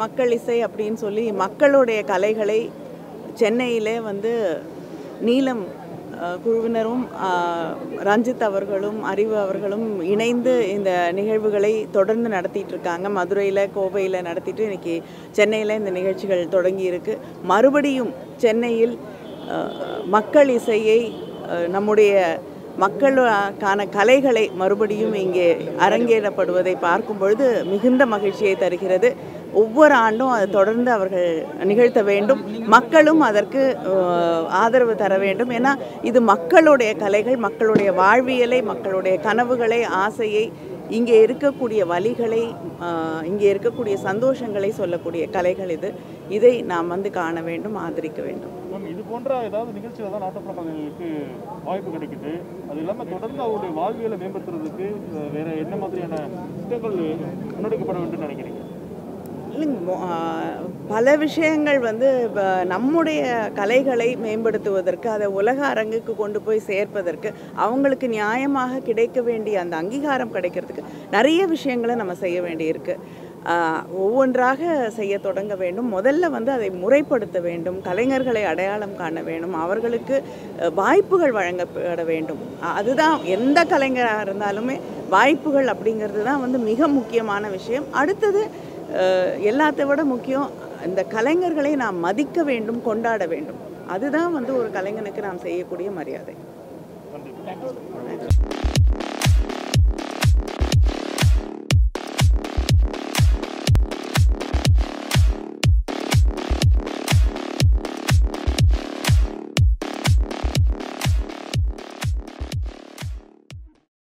மக்கள் இசை அப்படின்னு சொல்லி மக்களுடைய கலைகளை சென்னையிலே வந்து நீலம் குழுவினரும் ரஞ்சித் அவர்களும் அறிவு அவர்களும் இணைந்து இந்த நிகழ்வுகளை தொடர்ந்து நடத்திட்டு இருக்காங்க. மதுரையில் கோவையில் நடத்திட்டு இன்னைக்கு சென்னையில் இந்த நிகழ்ச்சிகள் தொடங்கி இருக்கு. மறுபடியும் சென்னையில் மக்கள் இசையை நம்முடைய மக்களுக்கான கலைகளை மறுபடியும் இங்கே அரங்கேறப்படுவதை பார்க்கும் பொழுது மிகுந்த மகிழ்ச்சியை தருகிறது. ஒவ்வொரு ஆண்டும் அது தொடர்ந்து அவர்கள் நிகழ்த்த வேண்டும். மக்களும் அதற்கு ஆதரவு தர வேண்டும். ஏன்னா இது மக்களுடைய கலைகள் மக்களுடைய வாழ்வியலை மக்களுடைய கனவுகளை ஆசையை இங்கே இருக்கக்கூடிய வழிகளை இங்கே இருக்கக்கூடிய சந்தோஷங்களை சொல்லக்கூடிய கலைகள் இது. இதை நாம் வந்து காண வேண்டும் ஆதரிக்க வேண்டும். இது போன்ற ஏதாவது நிகழ்ச்சியில் தான் நாட்டுப்புற கலைஞர்களுக்கு வாய்ப்பு கிடைக்குது. அது இல்லாமல் தொடர்ந்து அவருடைய வாழ்வியலை மேம்படுத்துறதுக்கு வேற என்ன மாதிரியான திட்டங்கள் முன்னெடுக்கப்பட வேண்டும் நினைக்கிறீங்க? இல்லைங்க பல விஷயங்கள் வந்து நம்முடைய கலைகளை மேம்படுத்துவதற்கு அதை உலக அரங்குக்கு கொண்டு போய் சேர்ப்பதற்கு அவங்களுக்கு நியாயமாக கிடைக்க வேண்டிய அந்த அங்கீகாரம் கிடைக்கிறதுக்கு நிறைய விஷயங்களை நம்ம செய்ய வேண்டியிருக்கு. ஒவ்வொன்றாக செய்ய தொடங்க வேண்டும். முதல்ல வந்து அதை முறைப்படுத்த வேண்டும். கலைஞர்களை அடையாளம் காண வேண்டும். அவர்களுக்கு வாய்ப்புகள் வழங்கப்பட வேண்டும். அதுதான் எந்த கலைஞராக இருந்தாலுமே வாய்ப்புகள் அப்படிங்கிறது தான் வந்து மிக முக்கியமான விஷயம். அடுத்தது எல்லாத்த விட முக்கியம் இந்த கலைஞர்களை நாம் மதிக்க வேண்டும் கொண்டாட வேண்டும். அதுதான் வந்து ஒரு கலைஞனுக்கு நாம் செய்யக்கூடிய மரியாதை.